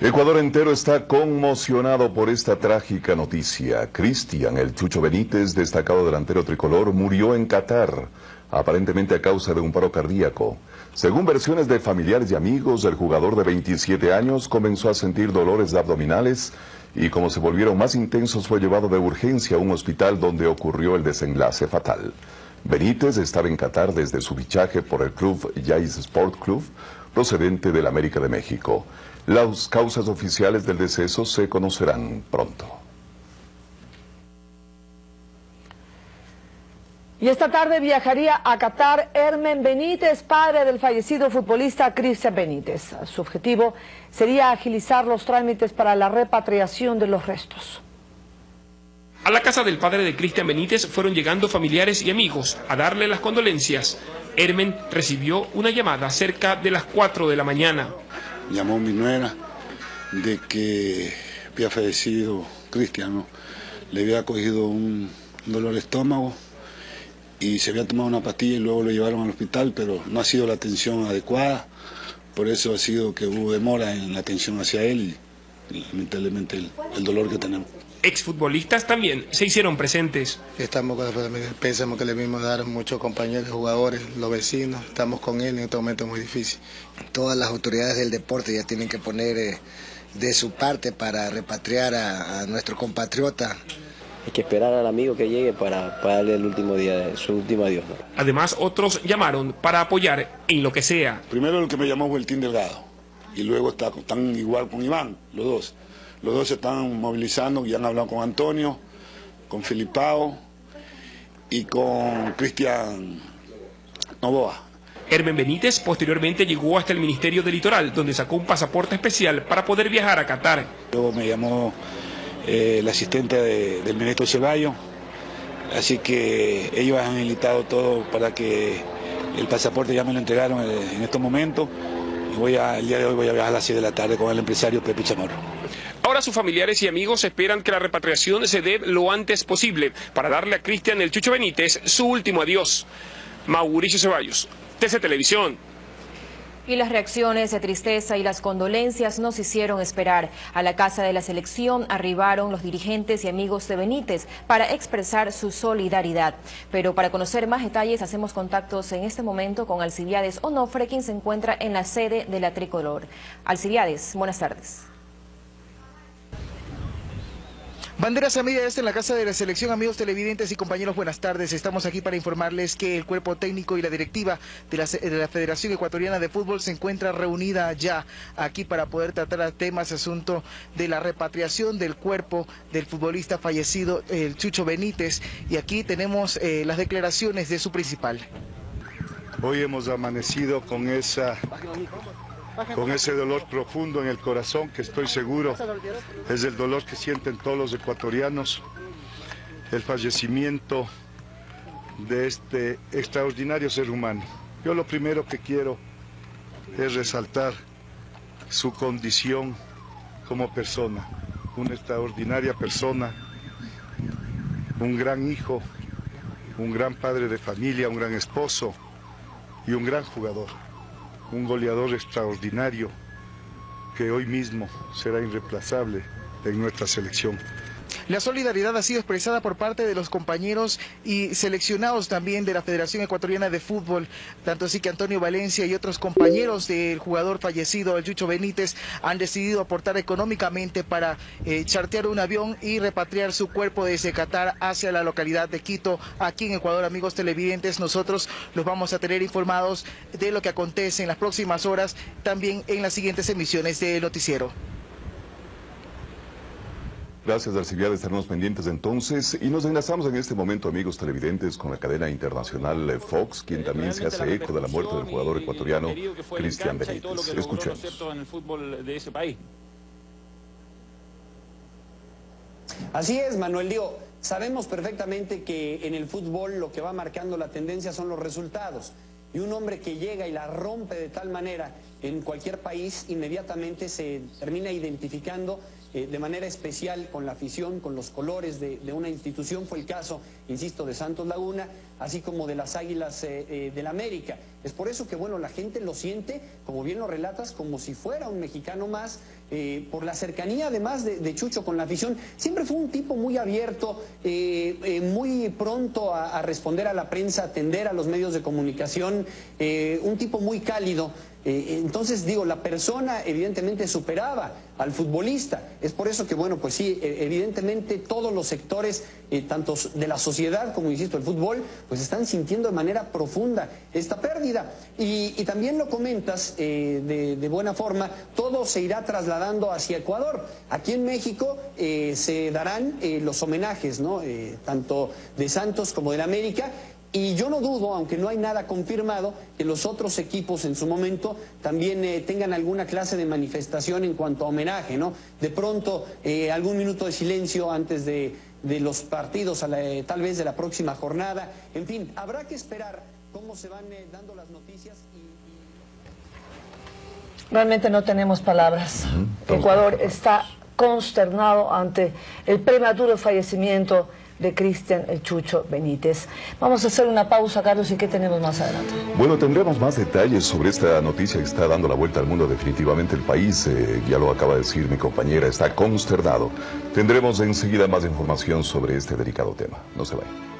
Ecuador entero está conmocionado por esta trágica noticia. Cristian, el Chucho Benítez, destacado delantero tricolor, murió en Qatar, aparentemente a causa de un paro cardíaco. Según versiones de familiares y amigos, el jugador de 27 años comenzó a sentir dolores abdominales y como se volvieron más intensos fue llevado de urgencia a un hospital donde ocurrió el desenlace fatal. Benítez estaba en Qatar desde su fichaje por el club Yais Sport Club, procedente del América de México. Las causas oficiales del deceso se conocerán pronto. Y esta tarde viajaría a Qatar Hermen Benítez, padre del fallecido futbolista Cristian Benítez. Su objetivo sería agilizar los trámites para la repatriación de los restos. A la casa del padre de Cristian Benítez fueron llegando familiares y amigos a darle las condolencias. Hermen recibió una llamada cerca de las 4 de la mañana llamó mi nuera de que había fallecido Cristiano, le había cogido un dolor de estómago y se había tomado una pastilla y luego lo llevaron al hospital, pero no ha sido la atención adecuada, por eso ha sido que hubo demora en la atención hacia él y, lamentablemente el, el dolor que tenemos exfutbolistas también se hicieron presentes. Estamos con pensamos que le vimos dar muchos compañeros, jugadores, los vecinos, estamos con él en este momento muy difícil. Todas las autoridades del deporte ya tienen que poner eh, de su parte para repatriar a, nuestro compatriota. Hay que esperar al amigo que llegue para, para darle el último día, su último adiós. Además, otros llamaron para apoyar en lo que sea. Primero el que me llamó fue el Team Delgado y luego está, están igual con Iván, los dos. Los dos se están movilizando, ya han hablado con Antonio, con Filipao y con Cristian Novoa. Hermen Benítez posteriormente llegó hasta el Ministerio del Litoral, donde sacó un pasaporte especial para poder viajar a Qatar. Luego me llamó eh, el asistente del ministro Ceballos, así que ellos han habilitado todo para que el pasaporte ya me lo entregaron en estos momentos. El día de hoy voy a viajar a las 6 de la tarde con el empresario Pepe Chamorro. Ahora sus familiares y amigos esperan que la repatriación se dé lo antes posible para darle a Cristian el Chucho Benítez su último adiós. Mauricio Ceballos, TC Televisión. Y las reacciones de tristeza y las condolencias nos hicieron esperar. A la casa de la selección arribaron los dirigentes y amigos de Benítez para expresar su solidaridad. Pero para conocer más detalles hacemos contactos en este momento con Alcibiades Onofre, quien se encuentra en la sede de la Tricolor. Alcibiades, buenas tardes. Banderas amigas en la Casa de la Selección, amigos televidentes y compañeros, buenas tardes. Estamos aquí para informarles que el cuerpo técnico y la directiva de la, de la, Federación Ecuatoriana de Fútbol se encuentra reunida ya aquí para poder tratar temas, asunto de la repatriación del cuerpo del futbolista fallecido, el Chucho Benítez. Y aquí tenemos eh, las declaraciones de su principal. Hoy hemos amanecido con esa con ese dolor profundo en el corazón que estoy seguro es el dolor que sienten todos los ecuatorianos, el fallecimiento de este extraordinario ser humano. Yo lo primero que quiero es resaltar su condición como persona, una extraordinaria persona, un gran hijo, un gran padre de familia, un gran esposo y un gran jugador un goleador extraordinario que hoy mismo será irreemplazable en nuestra selección. La solidaridad ha sido expresada por parte de los compañeros y seleccionados también de la Federación Ecuatoriana de Fútbol, tanto así que Antonio Valencia y otros compañeros del jugador fallecido, el Chucho Benítez, han decidido aportar económicamente para eh, chartear un avión y repatriar su cuerpo desde Qatar hacia la localidad de Quito. Aquí en Ecuador, amigos televidentes, nosotros los vamos a tener informados de lo que acontece en las próximas horas, también en las siguientes emisiones del noticiero. Gracias, Alcibiades. Estaremos pendientes entonces. Y nos enlazamos en este momento, amigos televidentes, con la cadena internacional Fox, quien también se hace eco de la muerte del jugador ecuatoriano Cristian Benítez. Escuchemos. Así es, Manuel. Digo, sabemos perfectamente que en el fútbol lo que va marcando la tendencia son los resultados. Y un hombre que llega y la rompe de tal manera en cualquier país, inmediatamente se termina identificando eh, de manera especial con la afición, con los colores de, una institución. Fue el caso, insisto, de Santos Laguna, así como de las Águilas eh, eh, del América. Es por eso que, bueno, la gente lo siente, como bien lo relatas, como si fuera un mexicano más, por la cercanía además de, Chucho con la afición. Siempre fue un tipo muy abierto, muy pronto a, a, responder a la prensa, atender a los medios de comunicación, un tipo muy cálido. Eh, entonces, digo, la persona evidentemente superaba al futbolista. Es por eso que, bueno, pues sí, e, evidentemente todos los sectores, eh, tanto de la sociedad como, insisto, el fútbol, pues están sintiendo de manera profunda esta pérdida. Y, también lo comentas eh, de, buena forma, todo se irá trasladando hacia Ecuador. Aquí en México se darán los homenajes, ¿no? tanto de Santos como de la América. Y yo no dudo, aunque no hay nada confirmado, que los otros equipos en su momento también eh, tengan alguna clase de manifestación en cuanto a homenaje, ¿no? De pronto, eh, algún minuto de silencio antes de, los partidos, eh, tal vez de la próxima jornada. En fin, habrá que esperar cómo se van dando las noticias. Realmente no tenemos palabras. Ecuador está consternado ante el prematuro fallecimiento de Cristian El Chucho Benítez. Vamos a hacer una pausa, Carlos, ¿y qué tenemos más adelante? Bueno, tendremos más detalles sobre esta noticia que está dando la vuelta al mundo. Definitivamente el país, eh, ya lo acaba de decir mi compañera, está consternado. Tendremos enseguida más información sobre este delicado tema. No se vayan.